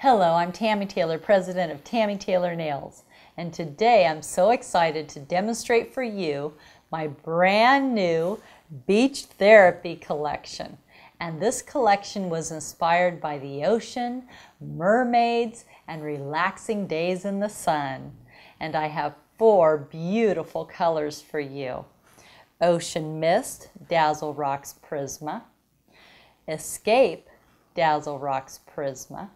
Hello, I'm Tammy Taylor, president of Tammy Taylor Nails, and today I'm so excited to demonstrate for you my brand new Beach Therapy collection. And this collection was inspired by the ocean, mermaids, and relaxing days in the sun. And I have four beautiful colors for you. Ocean Mist, Dazzle Rocks Prizma. Escape, Dazzle Rocks Prizma.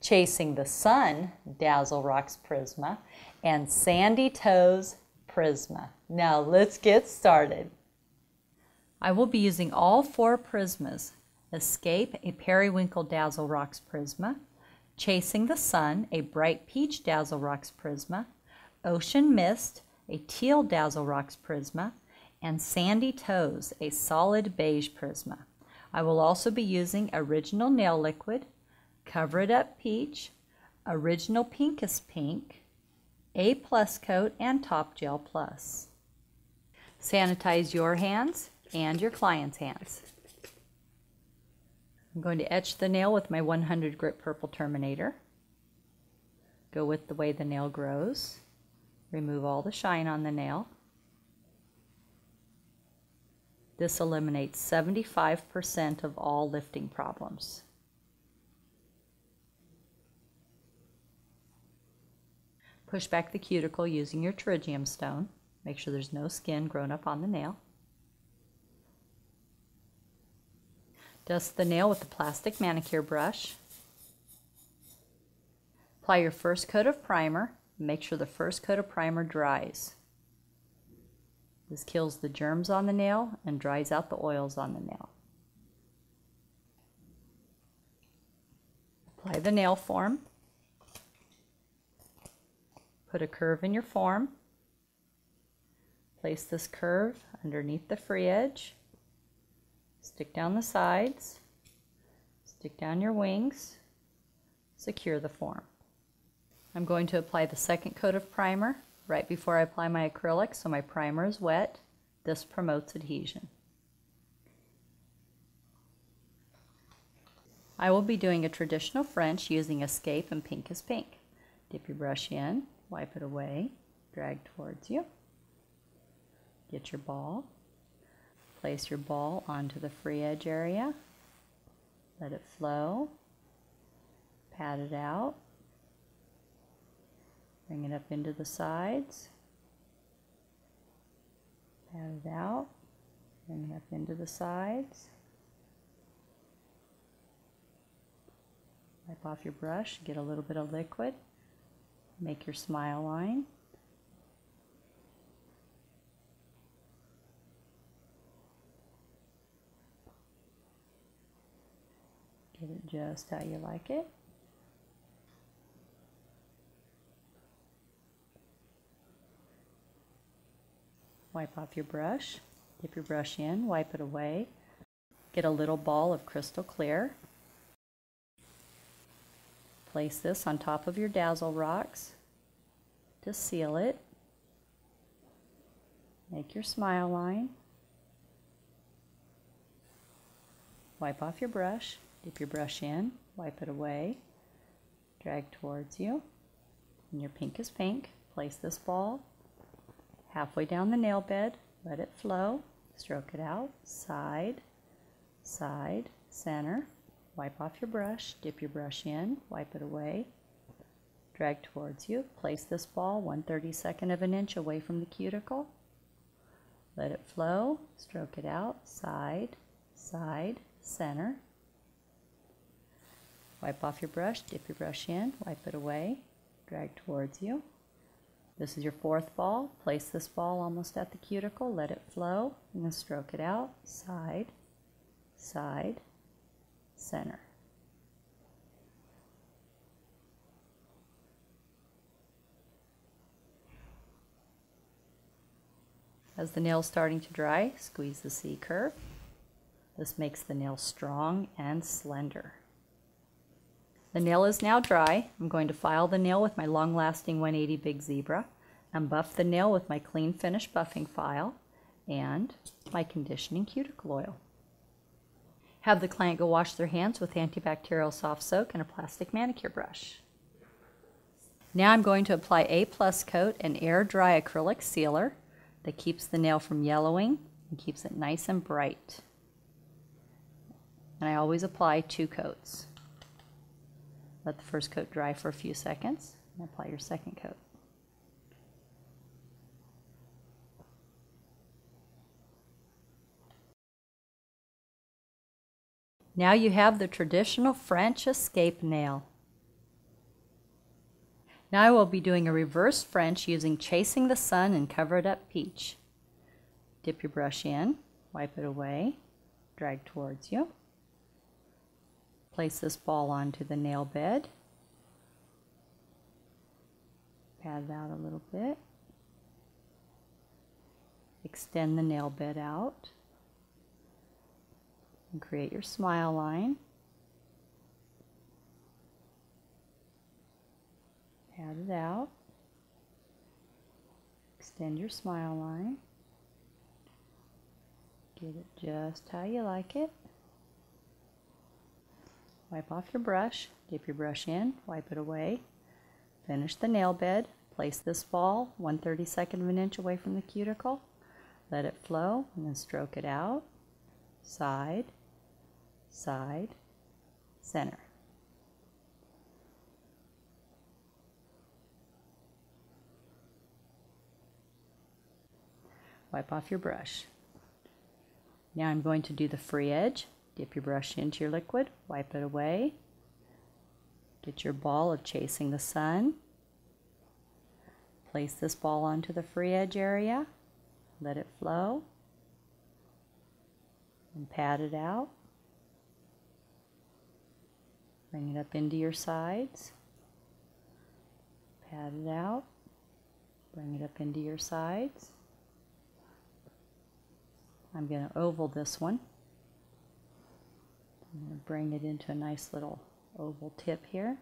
Chasing the Sun, Dazzle Rocks Prizma. And Sandy Toes Prizma. Now let's get started. I will be using all four prizmas. Escape, a Periwinkle Dazzle Rocks Prizma. Chasing the Sun, a Bright Peach Dazzle Rocks Prizma. Ocean Mist, a Teal Dazzle Rocks Prizma and Sandy Toes, a solid beige prizma. I will also be using Original Nail Liquid, Cover It Up Peach, Original Pink is Pink, A Plus Coat, and Top Gel Plus. Sanitize your hands and your client's hands. I'm going to etch the nail with my 100 grit purple terminator. Go with the way the nail grows. Remove all the shine on the nail. This eliminates 75% of all lifting problems. Push back the cuticle using your pterygium stone. Make sure there's no skin grown up on the nail. Dust the nail with the plastic manicure brush. Apply your first coat of primer. Make sure the first coat of primer dries. This kills the germs on the nail and dries out the oils on the nail. Apply the nail form. Put a curve in your form. Place this curve underneath the free edge. Stick down the sides. Stick down your wings. Secure the form. I'm going to apply the second coat of primer right before I apply my acrylic so my primer is wet. This promotes adhesion. I will be doing a traditional French using Escape and Pink is Pink. Dip your brush in, wipe it away, drag towards you. Get your ball. Place your ball onto the free edge area. Let it flow. Pat it out. Bring it up into the sides. Pat it out. Bring it up into the sides. Wipe off your brush, get a little bit of liquid. Make your smile line. Get it just how you like it. Wipe off your brush, dip your brush in, wipe it away. Get a little ball of crystal clear. Place this on top of your Dazzle Rocks to seal it. Make your smile line. Wipe off your brush, dip your brush in, wipe it away, drag towards you. And your pink is pink. Place this ball halfway down the nail bed, let it flow, stroke it out, side, side, center, wipe off your brush, dip your brush in, wipe it away, drag towards you, place this ball 1 32nd of an inch away from the cuticle, let it flow, stroke it out, side, side, center, wipe off your brush, dip your brush in, wipe it away, drag towards you, this is your fourth ball. Place this ball almost at the cuticle, let it flow, and then stroke it out, side, side, center. As the nail is starting to dry, squeeze the C curve. This makes the nail strong and slender. The nail is now dry. I'm going to file the nail with my long-lasting 180 Big Zebra and buff the nail with my clean finish buffing file and my conditioning cuticle oil. Have the client go wash their hands with antibacterial soft soak and a plastic manicure brush. Now I'm going to apply A Plus Coat an air dry acrylic sealer that keeps the nail from yellowing and keeps it nice and bright. And I always apply two coats. Let the first coat dry for a few seconds and apply your second coat. Now you have the traditional French escape nail. Now I will be doing a reverse French using Chasing the Sun and Cover It Up Peach. Dip your brush in, wipe it away, drag towards you. Place this ball onto the nail bed. Pat it out a little bit. Extend the nail bed out and create your smile line. Pat it out. Extend your smile line. Get it just how you like it. Wipe off your brush, dip your brush in, wipe it away. Finish the nail bed. Place this ball 1 32nd of an inch away from the cuticle. Let it flow and then stroke it out. Side, side, center. Wipe off your brush. Now I'm going to do the free edge. Dip your brush into your liquid, wipe it away. Get your ball of Chasing the Sun. Place this ball onto the free edge area. Let it flow. And pat it out. Bring it up into your sides. Pat it out. Bring it up into your sides. I'm going to oval this one. I'm going to bring it into a nice little oval tip here.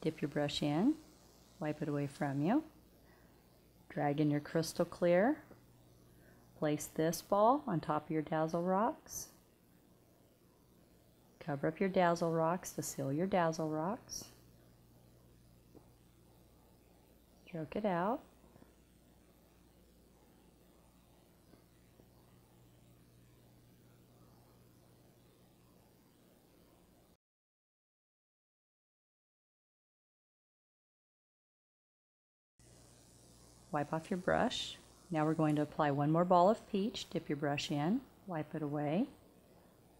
Dip your brush in, wipe it away from you. Drag in your crystal clear Place this ball on top of your Dazzle Rocks. Cover up your Dazzle Rocks to seal your Dazzle Rocks. Stroke it out. Wipe off your brush. Now we're going to apply one more ball of peach. Dip your brush in, wipe it away,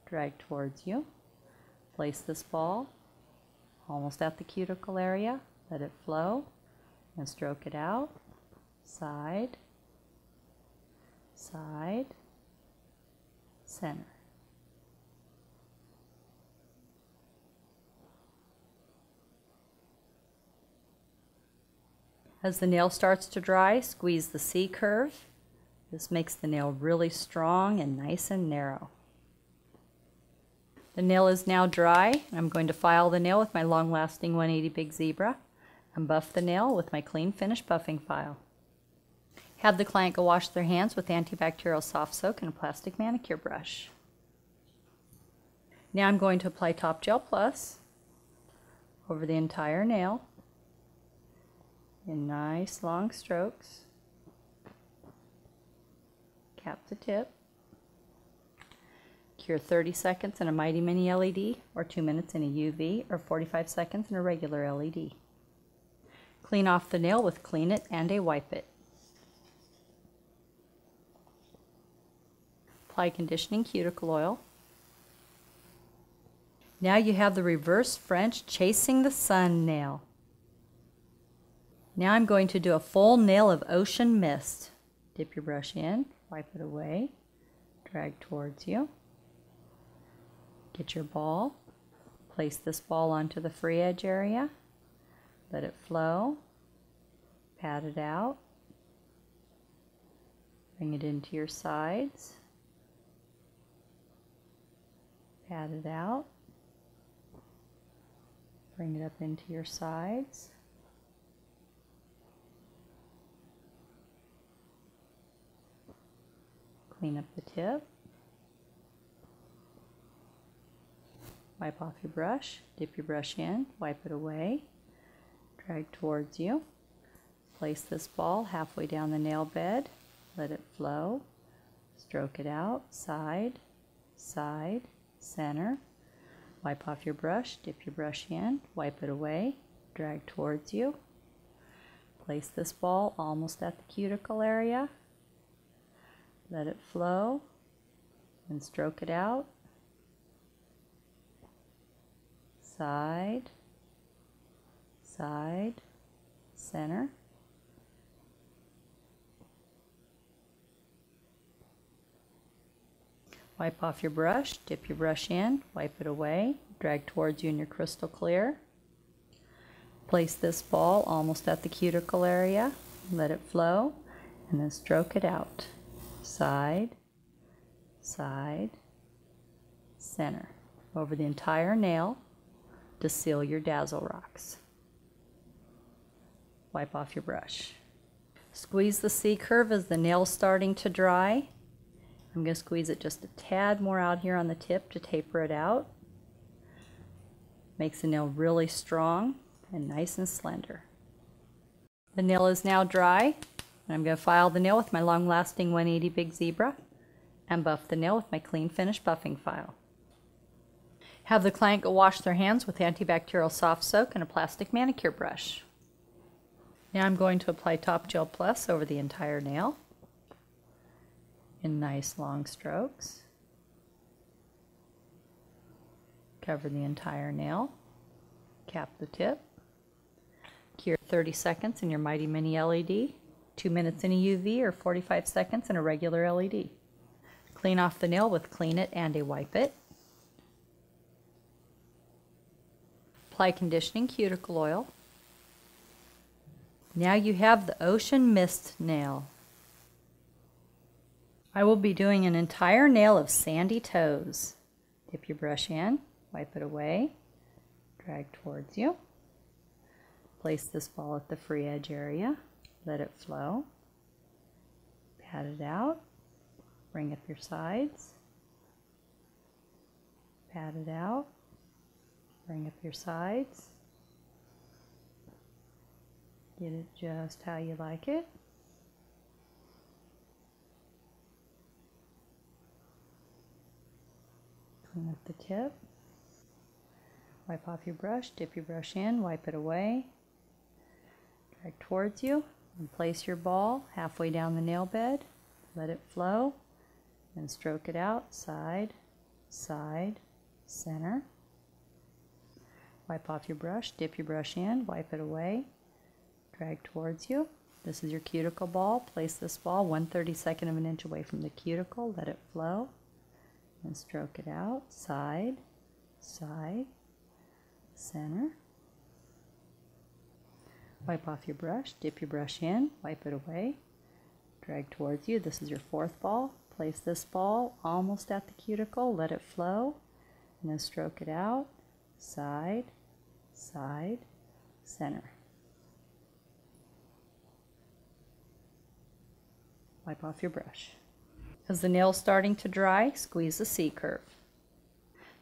drag towards you. Place this ball almost at the cuticle area. Let it flow and stroke it out. Side, side, center. As the nail starts to dry, squeeze the C curve. This makes the nail really strong and nice and narrow. The nail is now dry. I'm going to file the nail with my long-lasting 180 Big Zebra and buff the nail with my clean finish buffing file. Have the client go wash their hands with antibacterial soft soak and a plastic manicure brush. Now I'm going to apply Top Gel Plus over the entire nail in nice long strokes. Cap the tip. Cure 30 seconds in a Mighty Mini LED, or 2 minutes in a UV, or 45 seconds in a regular LED. Clean off the nail with Clean It and a Wipe It. Apply conditioning cuticle oil. Now you have the reverse French Chasing the Sun nail. Now I'm going to do a full nail of ocean mist. Dip your brush in, wipe it away, drag towards you. Get your ball, place this ball onto the free edge area, let it flow, pat it out, bring it into your sides, pat it out, bring it up into your sides. Clean up the tip. Wipe off your brush, dip your brush in, wipe it away, drag towards you. Place this ball halfway down the nail bed, let it flow, stroke it out, side, side, center. Wipe off your brush, dip your brush in, wipe it away, drag towards you. Place this ball almost at the cuticle area. Let it flow and stroke it out. Side, side, center. Wipe off your brush, dip your brush in, wipe it away, drag towards you in your crystal clear. Place this ball almost at the cuticle area, let it flow, and then stroke it out. Side, side, center, over the entire nail to seal your Dazzle Rocks. Wipe off your brush. Squeeze the C curve as the nail's starting to dry. I'm going to squeeze it just a tad more out here on the tip to taper it out. Makes the nail really strong and nice and slender. The nail is now dry. And I'm going to file the nail with my long-lasting 180 Big Zebra and buff the nail with my clean finish buffing file. Have the client go wash their hands with antibacterial soft soak and a plastic manicure brush. Now I'm going to apply Top Gel Plus over the entire nail in nice long strokes. Cover the entire nail. Cap the tip. Cure 30 seconds in your Mighty Mini LED, 2 minutes in a UV, or 45 seconds in a regular LED. Clean off the nail with Clean It and a Wipe It. Apply conditioning cuticle oil. Now you have the Ocean Mist nail. I will be doing an entire nail of sandy toes. Dip your brush in, wipe it away, drag towards you. Place this ball at the free edge area, let it flow, pat it out, bring up your sides, pat it out, bring up your sides, get it just how you like it. clean up the tip. Wipe off your brush, dip your brush in, wipe it away. Drag towards you and place your ball halfway down the nail bed. Let it flow and stroke it out, side, side, center. Wipe off your brush, dip your brush in, wipe it away. Drag towards you. This is your cuticle ball. Place this ball 1 32nd of an inch away from the cuticle. Let it flow and stroke it out, side, side, center. Wipe off your brush, dip your brush in, wipe it away, drag towards you. This is your fourth ball. Place this ball almost at the cuticle, let it flow, and then stroke it out, side, side, center. Wipe off your brush. As the nail is starting to dry, squeeze the C curve.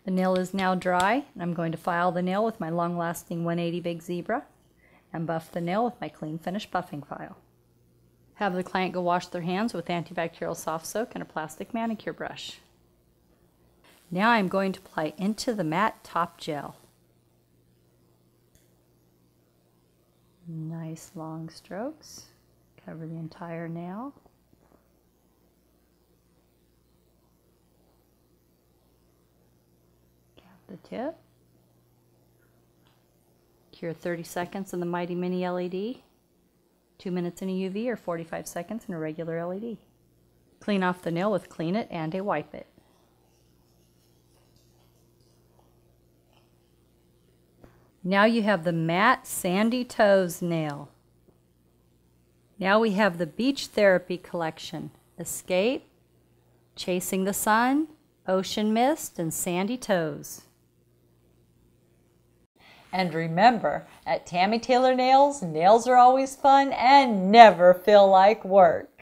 The nail is now dry, and I'm going to file the nail with my long-lasting 180 Big Zebra and buff the nail with my clean finish buffing file. Have the client go wash their hands with antibacterial soft soak and a plastic manicure brush. Now I'm going to apply into the matte top gel. Nice long strokes. Cover the entire nail. Cap the tip. Cure 30 seconds in the Mighty Mini LED, 2 minutes in a UV or 45 seconds in a regular LED. Clean off the nail with Clean It and a Wipe It. Now you have the matte Sandy Toes nail. Now we have the Beach Therapy Collection. Escape, Chasing the Sun, Ocean Mist, and Sandy Toes. And remember, at Tammy Taylor Nails, nails are always fun and never feel like work.